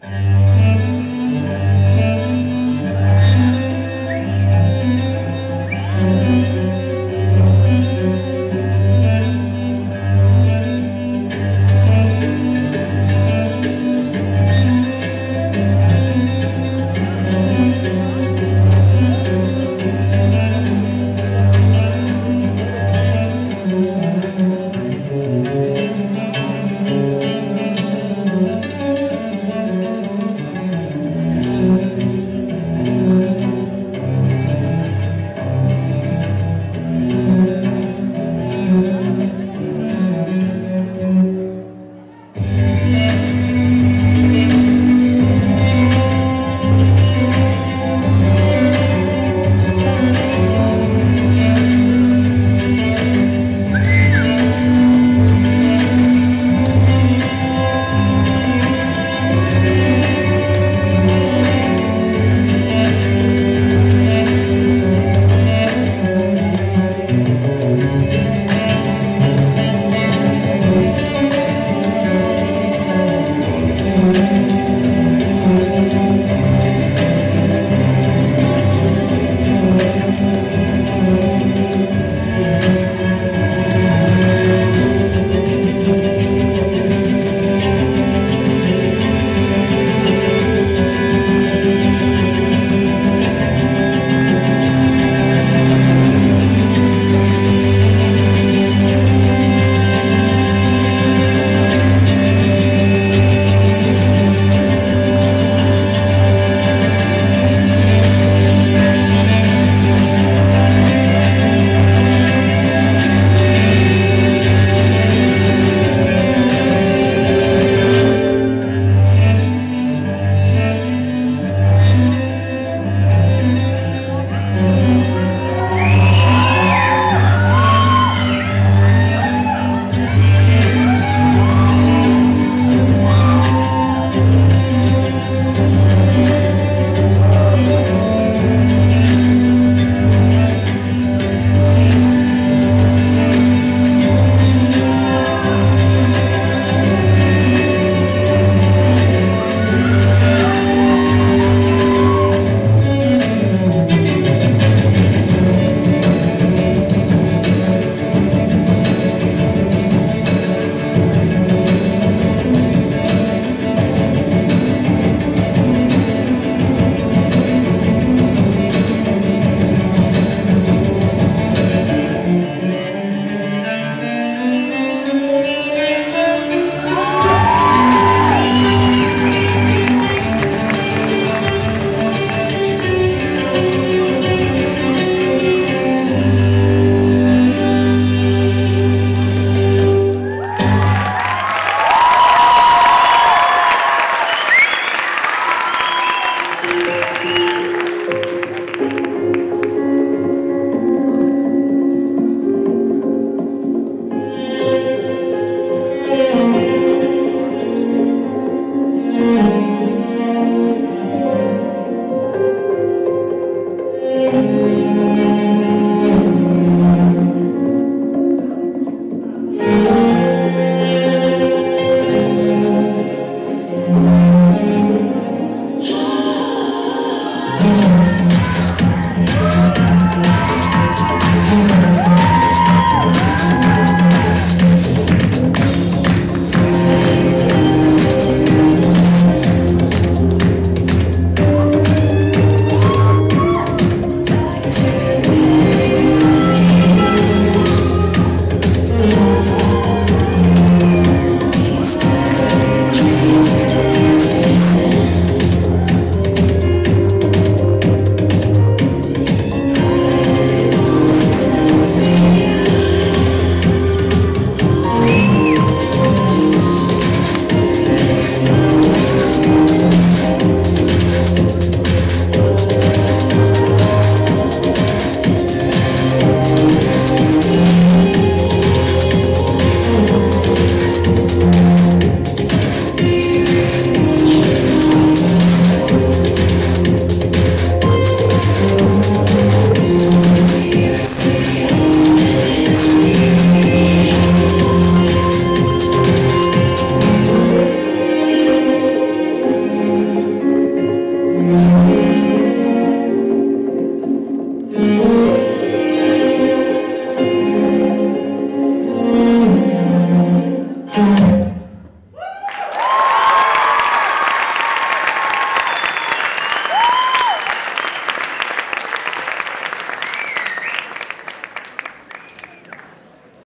Bye.